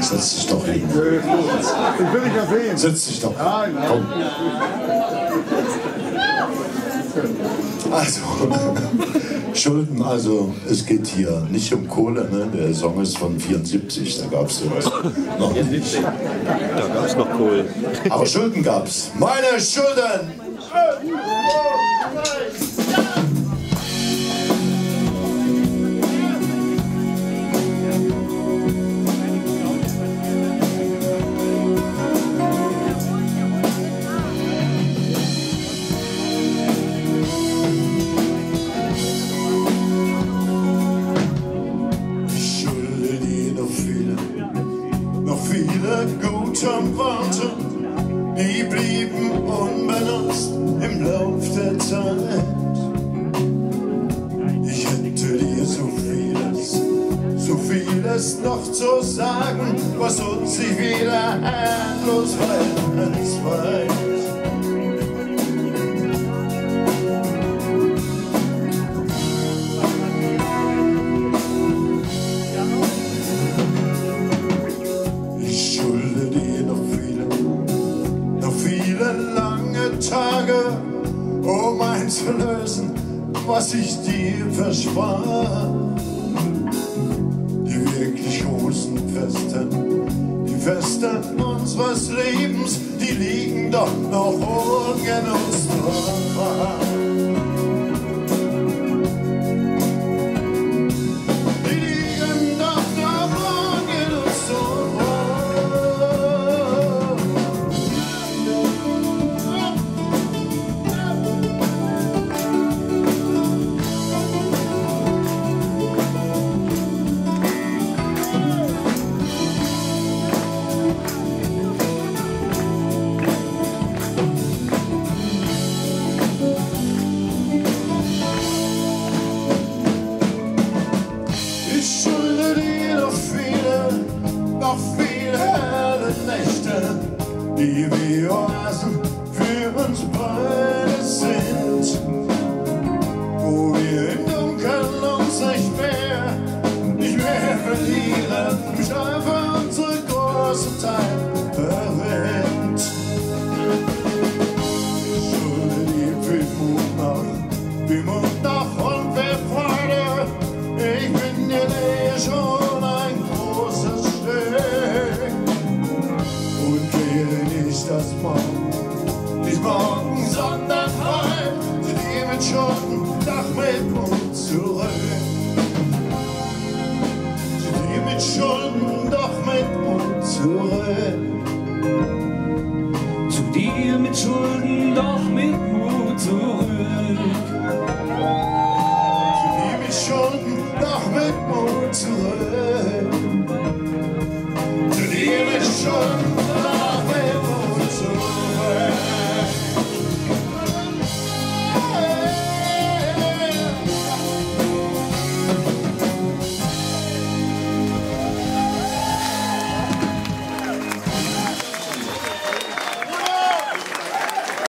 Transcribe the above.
Setz dich doch hin. Ich will dich ja sehen. Setz dich doch. Nein, nein. Komm. Also, Schulden, also es geht hier nicht um Kohle, ne? der Song ist von 74, da gab es sowas noch nicht. Da gab es noch Kohl. Aber Schulden gab's. Meine Schulden! Viele gute Worte, die blieben unbenutzt im Lauf der Zeit. Ich hätte dir so vieles, so vieles noch zu sagen, was uns sich wieder endlos weit entzweit. Tage, um einzulösen, was ich dir versprach. Die wirklich großen Feste, die Feste unseres Lebens, die liegen doch noch ungenutzt. Die wie Oasen für uns beide das Morgen. Nicht morgen, sondern heute, sie nehmen schon Nachmittag zurück. Mit Schulden doch mit Mut zurück. Zu dir mit Schulden, doch mit Mut zurück. Zu dir mit Schulden doch mit Mut zurück. Zu dir ist schon